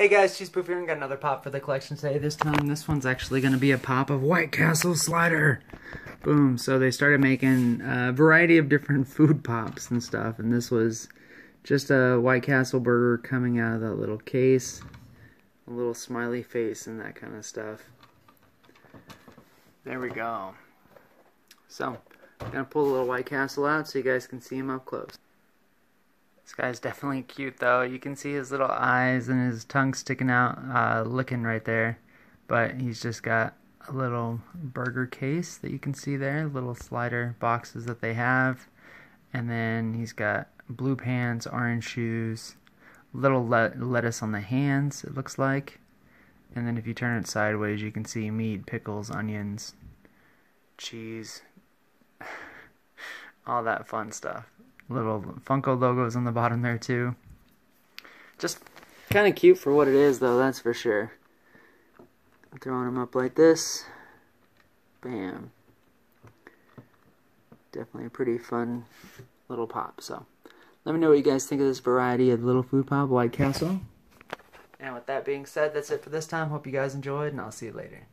Hey guys, Cheese Poof here and got another pop for the collection today. This time, this one's actually going to be a pop of White Castle Slider. Boom. So they started making a variety of different food pops and stuff, and this was just a White Castle burger coming out of that little case. A little smiley face and that kind of stuff. There we go. So, I'm going to pull the little White Castle out so you guys can see him up close. This guy's definitely cute though. You can see his little eyes and his tongue sticking out, uh, looking right there. But he's just got a little burger case that you can see there, little slider boxes that they have. And then he's got blue pants, orange shoes, little le lettuce on the hands, it looks like. And then if you turn it sideways, you can see meat, pickles, onions, cheese, all that fun stuff little Funko logos on the bottom there too. Just kind of cute for what it is though, that's for sure. I'm throwing them up like this. Bam. Definitely a pretty fun little pop. So let me know what you guys think of this variety of little food pop, White Castle. And with that being said, that's it for this time. Hope you guys enjoyed, and I'll see you later.